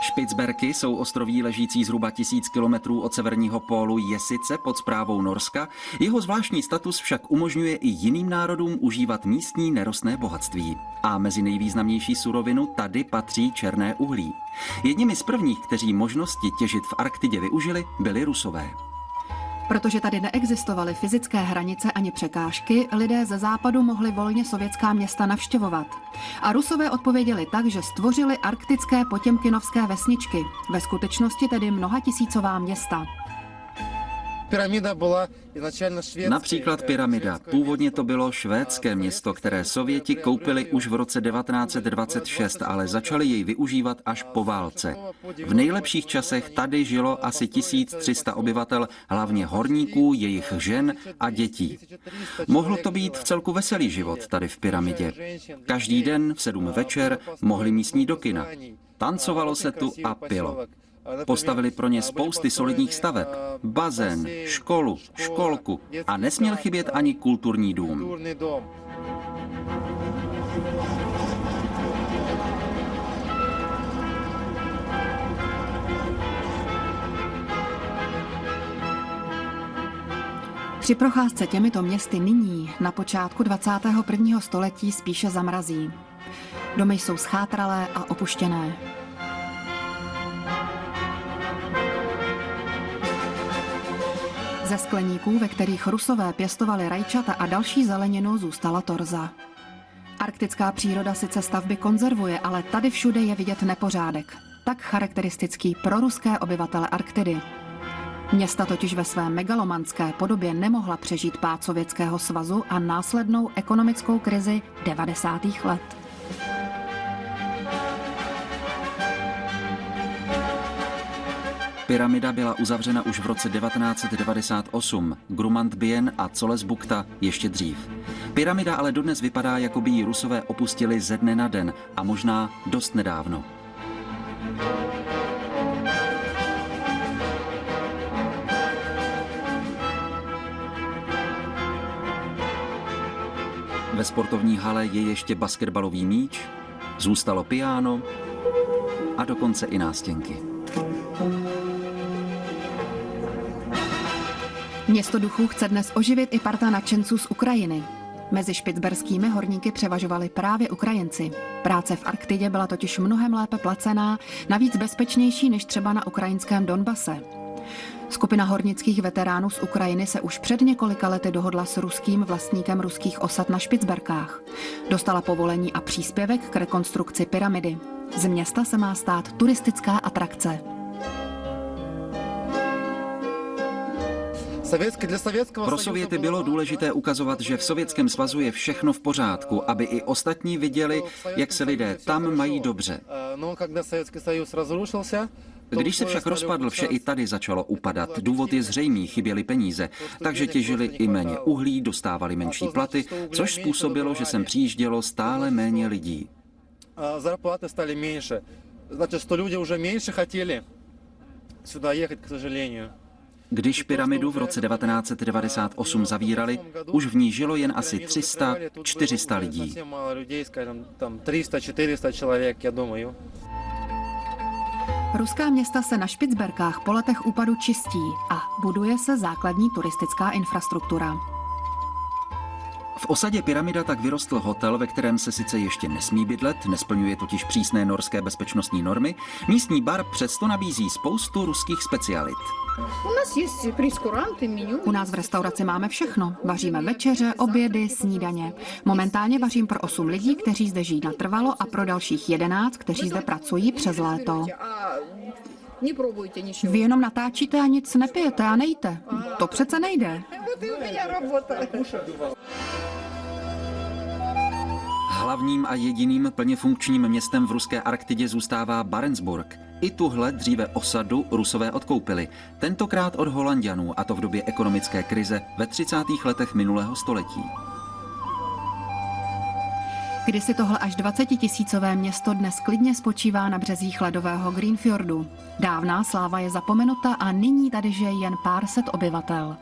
Špicberky jsou ostroví ležící zhruba tisíc kilometrů od severního pólu Jesice pod zprávou Norska. Jeho zvláštní status však umožňuje i jiným národům užívat místní nerostné bohatství. A mezi nejvýznamnější surovinu tady patří černé uhlí. Jedními z prvních, kteří možnosti těžit v Arktidě využili, byli Rusové. Protože tady neexistovaly fyzické hranice ani překážky, lidé ze západu mohli volně sovětská města navštěvovat. A Rusové odpověděli tak, že stvořili arktické potěmkinovské vesničky, ve skutečnosti tedy mnoha tisícová města. Například pyramida. Původně to bylo švédské město, které Sověti koupili už v roce 1926, ale začali jej využívat až po válce. V nejlepších časech tady žilo asi 1300 obyvatel, hlavně horníků, jejich žen a dětí. Mohlo to být v celku veselý život tady v pyramidě. Každý den v sedm večer mohli místní do kina. Tancovalo se tu a pilo. Postavili pro ně spousty solidních staveb, bazén, školu, školku a nesměl chybět ani kulturní dům. Při procházce těmito městy nyní, na počátku 21. století, spíše zamrazí. Domy jsou schátralé a opuštěné. Ze skleníků, ve kterých Rusové pěstovali rajčata a další zeleninu, zůstala torza. Arktická příroda sice stavby konzervuje, ale tady všude je vidět nepořádek. Tak charakteristický pro ruské obyvatele Arktidy. Města totiž ve své megalomanské podobě nemohla přežít pád Sovětského svazu a následnou ekonomickou krizi 90. let. Pyramida byla uzavřena už v roce 1998, Grumantbien a Colesbukta ještě dřív. Pyramida ale dodnes vypadá, jako by ji Rusové opustili ze dne na den a možná dost nedávno. Ve sportovní hale je ještě basketbalový míč, zůstalo piano a dokonce i nástěnky. Město duchů chce dnes oživit i parta nadšenců z Ukrajiny. Mezi špicberskými horníky převažovali právě Ukrajinci. Práce v Arktidě byla totiž mnohem lépe placená, navíc bezpečnější než třeba na ukrajinském Donbase. Skupina hornických veteránů z Ukrajiny se už před několika lety dohodla s ruským vlastníkem ruských osad na Špicberkách. Dostala povolení a příspěvek k rekonstrukci pyramidy. Z města se má stát turistická atrakce. Pro Союза Sověty было bylo важно, důležité ukazovat, že v Sovětském svazu je všechno v pořádku, aby i ostatní viděli, что в Советском jak se lidé Союзе всё tam хорошо. mají dobře. Э, Но когда Советский Союз разрушился, то Když se условия však стали rozpadl, vše i ухудшаться. tady začalo upadat. Důvod je zřejmý, chyběly peníze, takže těžili i méně uhlí, dostávali menší platy, což způsobilo, že sem přijíždělo stále méně lidí. А Зарплаты стали меньше. Значит, что люди уже меньше хотели сюда ехать, к сожалению. Když pyramidu v roce 1998 zavírali, už v ní žilo jen asi 300-400 lidí. Ruská města se na Špicberkách po letech úpadu čistí a buduje se základní turistická infrastruktura. V osadě Pyramida tak vyrostl hotel, ve kterém se sice ještě nesmí bydlet, nesplňuje totiž přísné norské bezpečnostní normy, místní bar přesto nabízí spoustu ruských specialit. У нас есть прейскуранты, меню. U nás v restauraci máme všechno. Vaříme večeře, obědy, snídaně. Momentálně vařím pro 8 lidí, kteří zde žijí natrvalo a pro dalších 11, kteří zde pracují přes léto. А не пробуйте ничего. Vy jenom natáčíte a nic nepijete a nejte. To přece nejde. Вот и у меня работа. Hlavním a jediným plně funkčním městem v ruské Arktidě zůstává Barentsburg. I tuhle dříve osadu Rusové odkoupili, tentokrát od Holandianů, a to v době ekonomické krize ve 30. letech minulého století. Kdysi tohle až 20 tisícové město dnes klidně spočívá na březích ledového Greenfjordu. Dávná sláva je zapomenuta a nyní tady žije jen pár set obyvatel.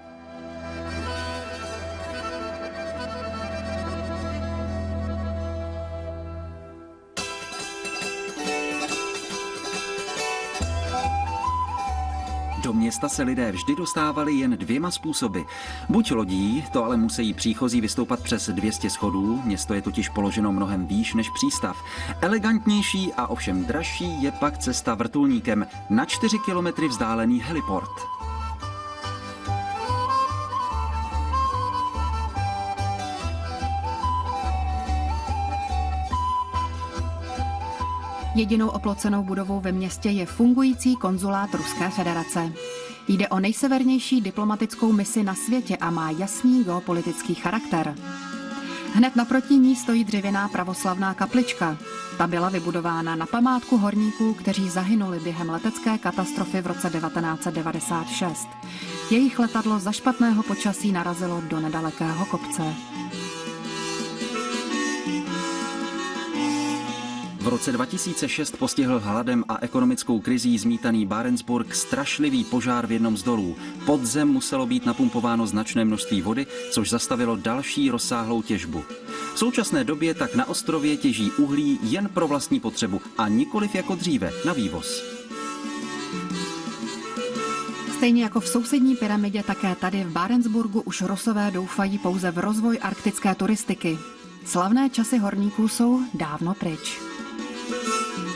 Do města se lidé vždy dostávali jen dvěma způsoby. Buď lodí, to ale musí příchozí vystoupat přes 200 schodů, město je totiž položeno mnohem výš než přístav. Elegantnější a ovšem dražší je pak cesta vrtulníkem na 4 kilometry vzdálený heliport. Jedinou oplocenou budovou ve městě je fungující konzulát Ruské federace. Jde o nejsevernější diplomatickou misi na světě a má jasný geopolitický charakter. Hned naproti ní stojí dřevěná pravoslavná kaplička. Ta byla vybudována na památku horníků, kteří zahynuli během letecké katastrofy v roce 1996. Jejich letadlo za špatného počasí narazilo do nedalekého kopce. V roce 2006 postihl hladem a ekonomickou krizí zmítaný Barentsburg strašlivý požár v jednom z dolů. Pod zem muselo být napumpováno značné množství vody, což zastavilo další rozsáhlou těžbu. V současné době tak na ostrově těží uhlí jen pro vlastní potřebu a nikoliv jako dříve na vývoz. Stejně jako v sousední pyramidě, také tady v Barentsburgu už Rosové doufají pouze v rozvoj arktické turistiky. Slavné časy horníků jsou dávno pryč. Música